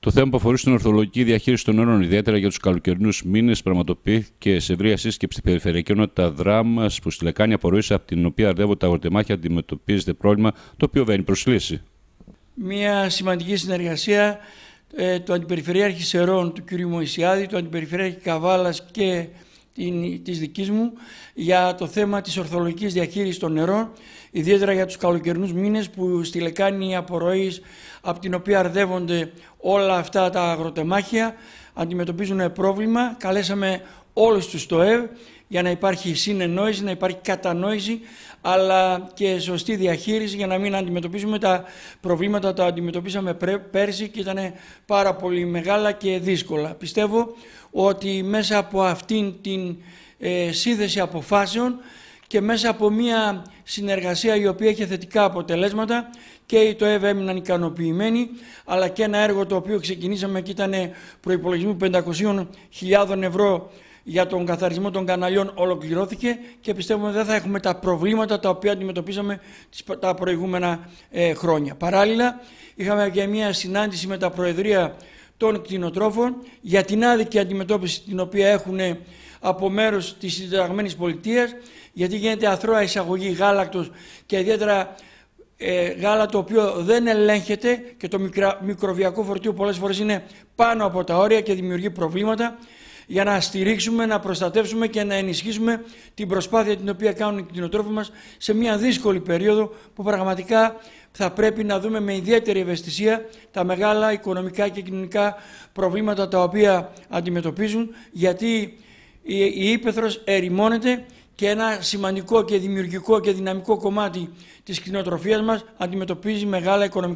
Το θέμα που αφορούσε την ορθολογική διαχείριση των νερών, ιδιαίτερα για τους καλοκαιρινούς μήνες, πραγματοποιήθηκε σε ευρεία σύσκεψη στην περιφερειακή ενότητα δράμας που στη Λεκάνη απορροήσε από την οποία αρδεύονται τα αγροτεμάχια αντιμετωπίζεται πρόβλημα το οποίο βαίνει προς λύση. Μια σημαντική συνεργασία ε, του Αντιπεριφερειάρχη Σερών του κ. Μωησιάδη, του Αντιπεριφερειάρχη Καβάλας και την, της δικής μου για το θέμα της ορθολογικής διαχείρισης των νερών, ιδιαίτερα για τους καλοκαιρινούς μήνες που στη Λεκάνη απορροής από την οποία αρδεύονται όλα αυτά τα αγροτεμάχια αντιμετωπίζουν πρόβλημα. Καλέσαμε όλους τους στο ΕΒ για να υπάρχει συνεννόηση, να υπάρχει κατανόηση αλλά και σωστή διαχείριση για να μην αντιμετωπίσουμε τα προβλήματα τα αντιμετωπίσαμε πέρσι και ήταν πάρα πολύ μεγάλα και δύσκολα. Πιστεύω ότι μέσα από αυτήν την ε, σύνδεση αποφάσεων και μέσα από μια συνεργασία η οποία είχε θετικά αποτελέσματα και το ΕΒ έμειναν ικανοποιημένοι, αλλά και ένα έργο το οποίο ξεκινήσαμε και ήταν προϋπολογισμού 500.000 ευρώ για τον καθαρισμό των καναλιών ολοκληρώθηκε και πιστεύουμε ότι δεν θα έχουμε τα προβλήματα τα οποία αντιμετωπίσαμε τα προηγούμενα ε, χρόνια. Παράλληλα, είχαμε και μια συνάντηση με τα Προεδρία των κτηνοτρόφων για την άδικη αντιμετώπιση την οποία έχουν από μέρος της συνταγμένης πολιτείας γιατί γίνεται αθρώα εισαγωγή γάλακτος και ιδιαίτερα ε, γάλα το οποίο δεν ελέγχεται και το μικροβιακό φορτίο πολλές φορές είναι πάνω από τα όρια και δημιουργεί προβλήματα για να στηρίξουμε, να προστατεύσουμε και να ενισχύσουμε την προσπάθεια την οποία κάνουν οι κτηνοτρόφοι μας σε μια δύσκολη περίοδο που πραγματικά θα πρέπει να δούμε με ιδιαίτερη ευαισθησία τα μεγάλα οικονομικά και κοινωνικά προβλήματα τα οποία αντιμετωπίζουν γιατί η ύπεθρος ερημώνεται και ένα σημαντικό και δημιουργικό και δυναμικό κομμάτι της κτηνοτροφίας μας αντιμετωπίζει μεγάλα οικονομικά